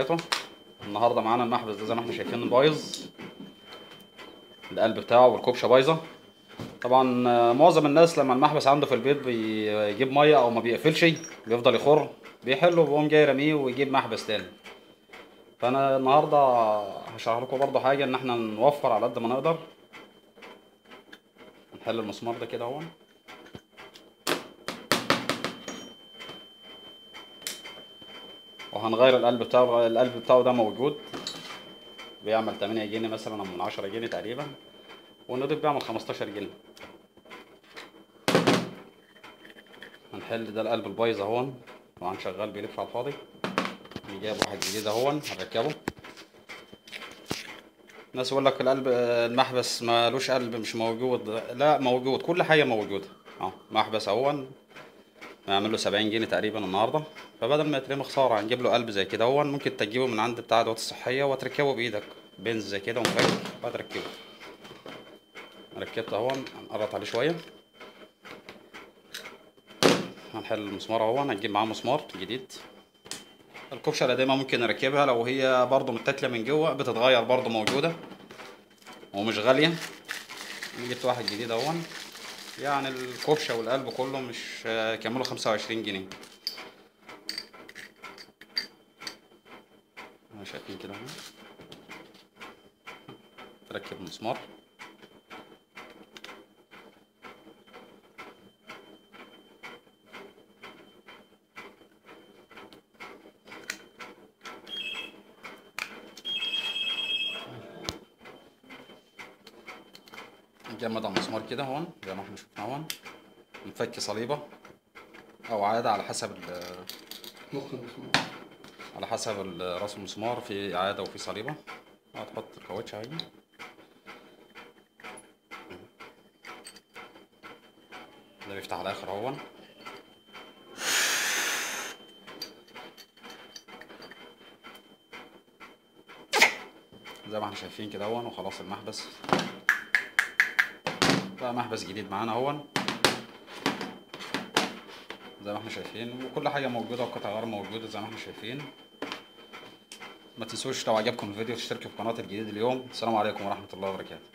وبركاته النهارده معانا المحبس ده زي ما إحنا شايفين بايظ. القلب بتاعه والكوبشة بايظة. طبعا آه، معظم الناس لما المحبس عنده في البيت بيجيب مية أو ما بيقفلش بيفضل يخر بيحله وبيقوم جاي راميه ويجيب محبس تاني. فأنا النهارده هشرح لكم برضه حاجة إن إحنا نوفر على قد ما نقدر. نحل المسمار ده كده أهو. وهنغير القلب بتاعه القلب بتاعه ده موجود. بيعمل 8 جنيه مثلا من 10 جنيه تقريبا والنضيف بيعمل 15 جنيه. هنحل ده القلب البايظ أهون شغال بيلف على الفاضي. جايب واحد جديد أهون هنركبه. الناس يقول لك القلب المحبس مالوش قلب مش موجود. لا موجود. كل حاجة موجودة. أهو محبس أهون. نعمل له 70 جنيه تقريبا النهارده. فبدل ما يترمي خسارة هنجيب له قلب زي كده هو ممكن تجيبه من عند بتاع الأدوات الصحية وتركبه بإيدك. بنز زي كده ومفك وهتركبه ركبته أهو هنقرط عليه شوية. هنحل المسمار أهو هنجيب معاه مسمار جديد. الكبشه القديمة ممكن نركبها لو هي برضو متاكلة من جوه بتتغير برضو موجودة. ومش غالية. جبت واحد جديد أهو. يعني الكبشه والقلب كله مش كملوا خمسة وعشرين جنيه. اهو شايفين كده أهو. تركب المسمار نجمد على المسمار كده هون زي ما إحنا شفنا هون. نفك صليبة أو عادة على حسب ال مخ المسمار. على حسب رأس المسمار في عادة وفي صليبة. هتحط الكاوتش اهي ده بيفتح على الآخر اهون زي ما إحنا شايفين كده اهون وخلاص المحبس. بقى محبس جديد معانا اهون. زي ما إحنا شايفين وكل حاجة موجودة وقطع غيار موجودة زي ما إحنا شايفين. ما تنسوش لو عجبكم الفيديو تشتركوا في قناة الجديد اليوم. السلام عليكم ورحمة الله وبركاته.